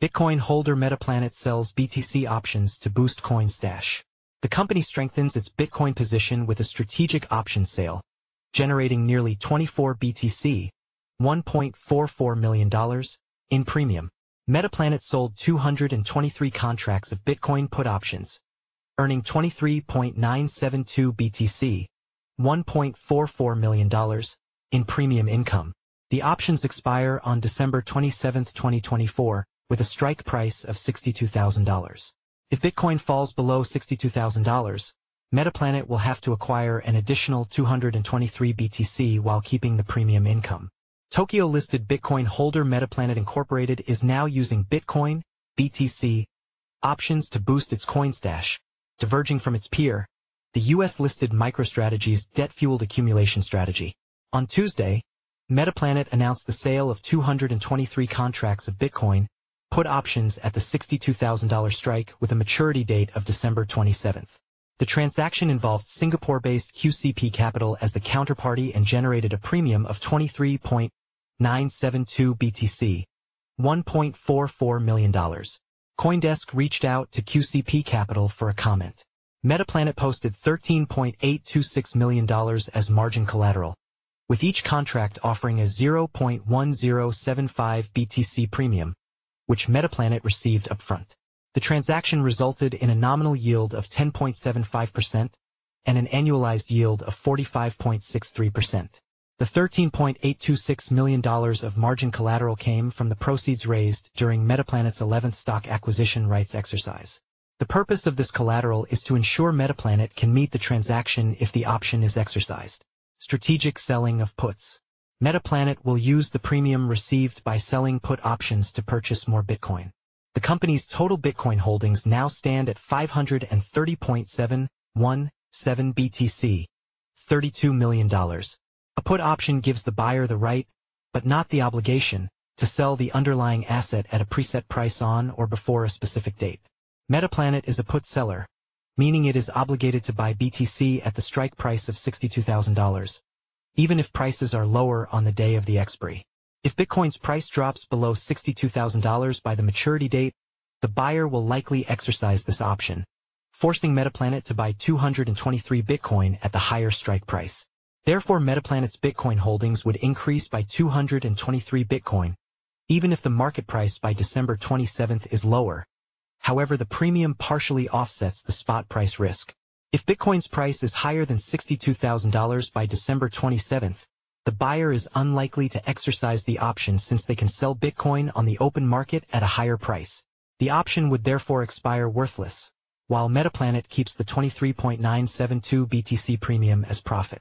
Bitcoin holder Metaplanet sells BTC options to boost coin stash. The company strengthens its Bitcoin position with a strategic option sale, generating nearly 24 BTC, $1.44 million, in premium. Metaplanet sold 223 contracts of Bitcoin put options, earning 23.972 BTC, $1.44 million, in premium income. The options expire on December 27, 2024, with a strike price of $62,000. If Bitcoin falls below $62,000, Metaplanet will have to acquire an additional 223 BTC while keeping the premium income. Tokyo-listed Bitcoin holder Metaplanet Incorporated is now using Bitcoin, BTC, options to boost its coin stash, diverging from its peer, the U.S.-listed MicroStrategy's debt-fueled accumulation strategy. On Tuesday, Metaplanet announced the sale of 223 contracts of Bitcoin, put options at the $62,000 strike with a maturity date of December 27th. The transaction involved Singapore-based QCP Capital as the counterparty and generated a premium of 23.972 BTC, $1.44 million. Coindesk reached out to QCP Capital for a comment. Metaplanet posted $13.826 million as margin collateral, with each contract offering a 0.1075 BTC premium, which Metaplanet received upfront. The transaction resulted in a nominal yield of 10.75% and an annualized yield of 45.63%. The $13.826 million of margin collateral came from the proceeds raised during Metaplanet's 11th stock acquisition rights exercise. The purpose of this collateral is to ensure Metaplanet can meet the transaction if the option is exercised. Strategic selling of puts. Metaplanet will use the premium received by selling put options to purchase more Bitcoin. The company's total Bitcoin holdings now stand at 530.717 BTC, $32 million. A put option gives the buyer the right, but not the obligation, to sell the underlying asset at a preset price on or before a specific date. Metaplanet is a put seller, meaning it is obligated to buy BTC at the strike price of $62,000, even if prices are lower on the day of the expiry. If Bitcoin's price drops below $62,000 by the maturity date, the buyer will likely exercise this option, forcing Metaplanet to buy 223 Bitcoin at the higher strike price. Therefore, Metaplanet's Bitcoin holdings would increase by 223 Bitcoin, even if the market price by December 27th is lower. However, the premium partially offsets the spot price risk. If Bitcoin's price is higher than $62,000 by December 27th, the buyer is unlikely to exercise the option since they can sell Bitcoin on the open market at a higher price. The option would therefore expire worthless, while Metaplanet keeps the 23.972 BTC premium as profit.